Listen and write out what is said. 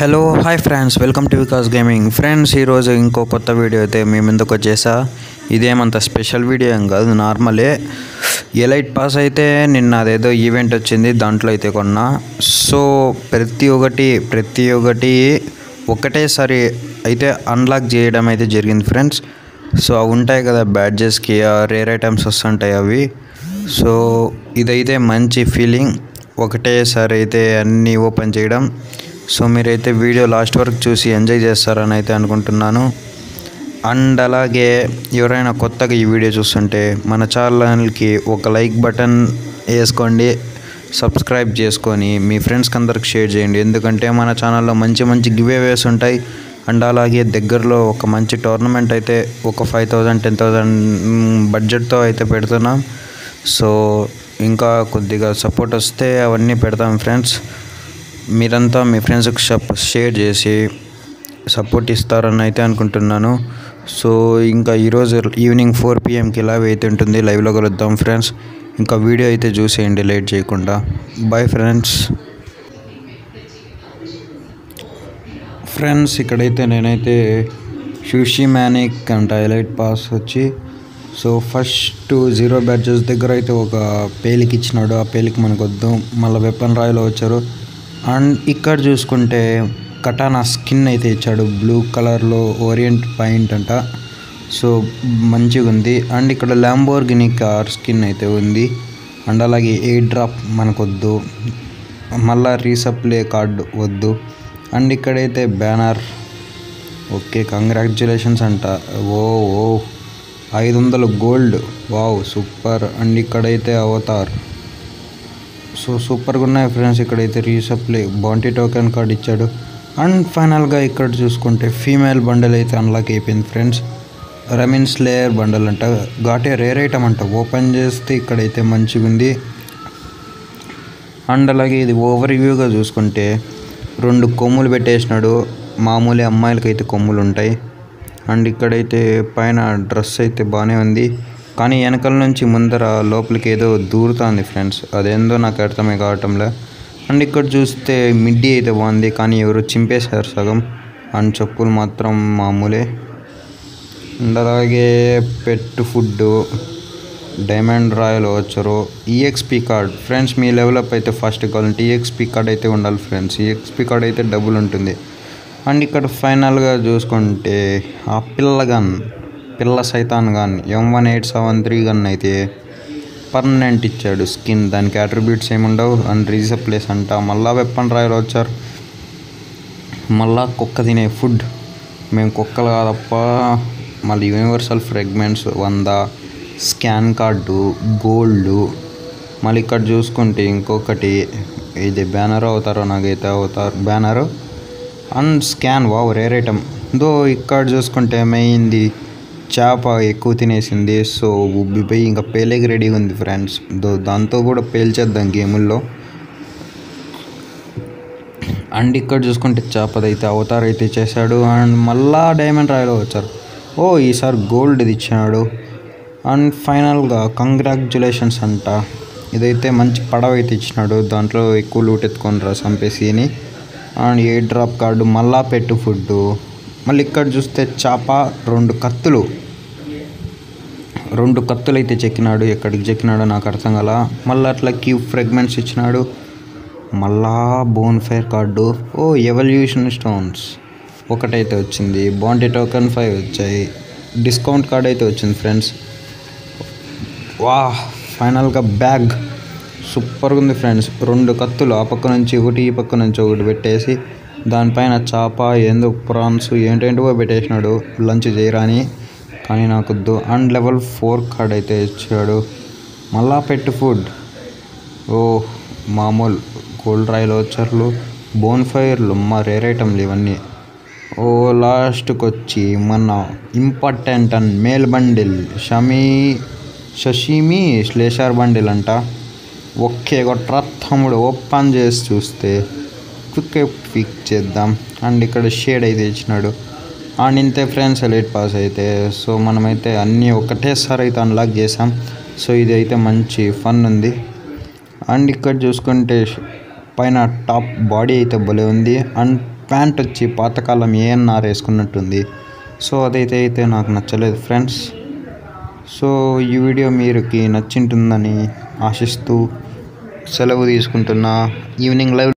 Hello hi friends welcome to Vikas gaming friends ఈరోజు ఇంకో కొత్త వీడియో అయితే మీ ముందుకు వచ్చేసా. ఇదేమంత స్పెషల్ వీడియో ఏం కాదు నార్మలే ఎలైట్ పాస్ అయితే నిన్న అదేదో ఈవెంట్ వచ్చింది దాంట్లో అయితే కొన్నా. సో ప్రతి ఒక్కటి ప్రతి ఒక్కటి ఒకటేసారి అయితే అన్లాక్ చేయడం అయితే జరిగింది ఫ్రెండ్స్ సో అవి ఉంటాయి కదా బ్యాడ్జెస్కి రేర్ ఐటమ్స్ వస్తుంటాయి అవి. సో ఇదైతే మంచి ఫీలింగ్ ఒకటేసారి అయితే అన్నీ ఓపెన్ చేయడం. సో మీరైతే వీడియో లాస్ట్ వరకు చూసి ఎంజాయ్ చేస్తారని అయితే అనుకుంటున్నాను. అండ్ అలాగే ఎవరైనా కొత్తగా ఈ వీడియో చూస్తుంటే మన ఛానల్కి ఒక లైక్ బటన్ వేసుకోండి సబ్స్క్రైబ్ చేసుకొని మీ ఫ్రెండ్స్కి అందరికి షేర్ చేయండి. ఎందుకంటే మన ఛానల్లో మంచి మంచి గివేవేస్ ఉంటాయి. అండ్ అలాగే దగ్గరలో ఒక మంచి టోర్నమెంట్ అయితే ఒక ఫైవ్ థౌజండ్ టెన్ థౌజండ్ బడ్జెట్తో అయితే పెడుతున్నాం. సో ఇంకా కొద్దిగా సపోర్ట్ వస్తే అవన్నీ పెడతాం ఫ్రెండ్స్. మీరంతా మీ ఫ్రెండ్స్కి షేర్ చేసి సపోర్ట్ ఇస్తారని అయితే అనుకుంటున్నాను. సో ఇంకా ఈరోజు ఈవినింగ్ ఫోర్ పిఎంకి లైవ్ అయితే ఉంటుంది. లైవ్లో కలుద్దాం ఫ్రెండ్స్ ఇంకా వీడియో అయితే చూసేయండి లేట్ చేయకుండా. బాయ్ ఫ్రెండ్స్ ఫ్రెండ్స్ ఇక్కడైతే నేనైతే sushi maniac and highlight pass వచ్చి. సో ఫస్ట్ జీరో బ్యాచెస్ దగ్గర అయితే ఒక పేలికి ఇచ్చినాడు. ఆ పేలికి మనకు వద్దు మళ్ళీ వెపన్ రాయలో వచ్చారు. అండ్ ఇక్కడ చూసుకుంటే కటానా స్కిన్ అయితే ఇచ్చాడు. బ్లూ కలర్లో ఓరియంట్ పాయింట్ అంట. సో మంచిగా ఉంది. అండ్ ఇక్కడ ల్యాంబోర్గిని కార్ స్కిన్ అయితే ఉంది. అండ్ అలాగే ఎయిర్ డ్రాప్ మనకొద్దు. మళ్ళా రీసప్లే కార్డు వద్దు. అండ్ ఇక్కడైతే బ్యానర్. ఓకే కంగ్రాచులేషన్స్ అంట. ఓ ఓ ఐదు వందలు గోల్డ్. Wow super. అండ్ ఇక్కడైతే అవతార్. సో సూపర్గా ఉన్నాయి ఫ్రెండ్స్. ఇక్కడైతే రీసప్లే బాంటీ టోకెన్ కార్డ్ ఇచ్చాడు. అండ్ ఫైనల్గా ఇక్కడ చూసుకుంటే ఫీమేల్ బండల్ అయితే అన్లాక్ అయిపోయింది ఫ్రెండ్స్. రమిన్ స్లేయర్ బండల్ అంట. ఘాటే రేర్ ఐటమ్ అంట. ఓపెన్ చేస్తే ఇక్కడైతే మంచిగా ఉంది. అండ్ అలాగే ఇది ఓవర్ వ్యూగా చూసుకుంటే రెండు కొమ్ములు పెట్టేసినాడు. మామూలు అమ్మాయిలకైతే కొమ్ములు ఉంటాయి. అండ్ ఇక్కడైతే పైన డ్రెస్ అయితే బాగానే ఉంది. కానీ వెనకాల నుంచి ముందర లోపలికి ఏదో దూరుతుంది ఫ్రెండ్స్. అదేందో నాకు అర్థమే కావటంలే. అండ్ ఇక్కడ చూస్తే మిడ్డీ అయితే బాగుంది కానీ ఎవరు చింపేశారు సగం. అండ్ చెప్పులు మాత్రం మామూలే. అండ్ అలాగే పెట్ ఫుడ్ డైమండ్ రాయల్ వచ్చారు ఈఎక్స్పి కార్డ్. ఫ్రెండ్స్ మీ లెవెలప్ అయితే ఫస్ట్ కావాలంటే ఈఎక్స్పి కార్డ్ అయితే ఉండాలి ఫ్రెండ్స్. ఈఎక్స్పి కార్డ్ అయితే డబుల్ ఉంటుంది. అండ్ ఇక్కడ ఫైనల్గా చూసుకుంటే ఆ పిల్లగన్ పిల్ల సైతాన్ gun M one eight seven three gun అయితే పర్మనెంట్ ఇచ్చాడు స్కిన్. దానికి అట్రిబ్యూట్స్ ఏముండవు. అండ్ రీసప్లేస్ అంట. మళ్ళా వెప్పన్ రాయలు వచ్చారు. మళ్ళా కుక్క తినే ఫుడ్ మేము కుక్కలు కాదప్ప. మళ్ళీ యూనివర్సల్ ఫ్రెగ్మెంట్స్ వంద స్కాన్ కార్డు గోల్డ్ మళ్ళీ ఇక్కడ చూసుకుంటే ఇంకొకటి ఇది బ్యానర్ అవుతారో నాకైతే అవుతారు. Banner? And scan wow rare item though ఇక్కడ చూసుకుంటే మెయింది చేప ఎక్కువ తినేసింది సో ఉబ్బిపోయి ఇంకా పేలేకి రెడీగా ఉంది ఫ్రెండ్స్ దో దాంతో కూడా పేల్చేద్దాం గేముల్లో. అండ్ ఇక్కడ చూసుకుంటే చేపదైతే అవతార్ అయితే చేశాడు. అండ్ మళ్ళా డైమండ్ రాయలో వచ్చారు. ఓ ఈసారి గోల్డ్ ఇది ఇచ్చినాడు. అండ్ ఫైనల్గా కంగ్రాచులేషన్స్ అంట. ఇదైతే మంచి పడవ అయితే ఇచ్చినాడు. దాంట్లో ఎక్కువ లూట్ ఎత్తుకొని రా చంపేసి అని. అండ్ ఏ డ్రాప్ కార్డు మళ్ళా పెట్టు ఫుడ్ మళ్ళీ ఇక్కడ చూస్తే చేప రెండు కత్తులు. రెండు కత్తులు అయితే చెక్కినాడు ఎక్కడికి చెక్కినాడో నాకు అర్థం కల. మళ్ళీ అట్లా క్యూబ్ ఫ్రెగ్మెంట్స్ ఇచ్చినాడు. మళ్ళా బోన్ ఫైర్ కార్డు. ఓ ఎవల్యూషన్ స్టోన్స్. ఒకటైతే వచ్చింది. బాంటీ టోకెన్ ఫైవ్ వచ్చాయి. డిస్కౌంట్ కార్డ్ అయితే వచ్చింది ఫ్రెండ్స్. వా ఫైనల్గా బ్యాగ్. సూపర్గా ఉంది ఫ్రెండ్స్. రెండు కత్తులు ఆ పక్క నుంచి ఒకటి ఈ పక్క నుంచి ఒకటి పెట్టేసి దానిపైన చాప ఏందో ప్రాన్స్ ఏంటేంటివో పెట్టేసినాడు. లంచ్ చేయరాని కానీ నాకు వద్దు అండ్ లెవెల్ ఫోర్ కార్డ్ అయితే ఇచ్చాడు. మళ్ళా పెట్టు ఫుడ్. ఓ మామూలు కోల్డ్ రాయల్ వచ్చర్లు బోన్ ఫైర్లు మా రేర్ ఐటమ్లు ఇవన్నీ. ఓ లాస్ట్కి వచ్చి మన ఇంపార్టెంట్ అండ్ మేల్ బండిల్ షమీ షషీమి శ్లేషార్ బండిల్ అంట. ఒకే కొట్రా తమ్ముడు ఓపెన్ చేసి చూస్తే. క్విక్ పిక్ చేద్దాం. అండ్ ఇక్కడ షేడ్ అయితే ఇచ్చినాడు. అండ్ ఇంతే ఫ్రెండ్స్ ఎలైట్ పాస్ అయితే. సో మనమైతే అన్నీ ఒకటేసారి అయితే అన్లాక్ చేసాం. సో ఇది అయితే మంచి ఫన్ ఉంది. అండ్ ఇక్కడ చూసుకుంటే పైన టాప్ బాడీ అయితే భలే ఉంది. అండ్ ప్యాంట్ వచ్చి పాతకాలం ఏఎన్ఆర్ వేసుకున్నట్టుంది. సో అదైతే అయితే నాకు నచ్చలేదు ఫ్రెండ్స్ సో ఈ వీడియో మీరుకి నచ్చింటుందని ఆశిస్తూ సెలవు తీసుకుంటున్నా. Evening live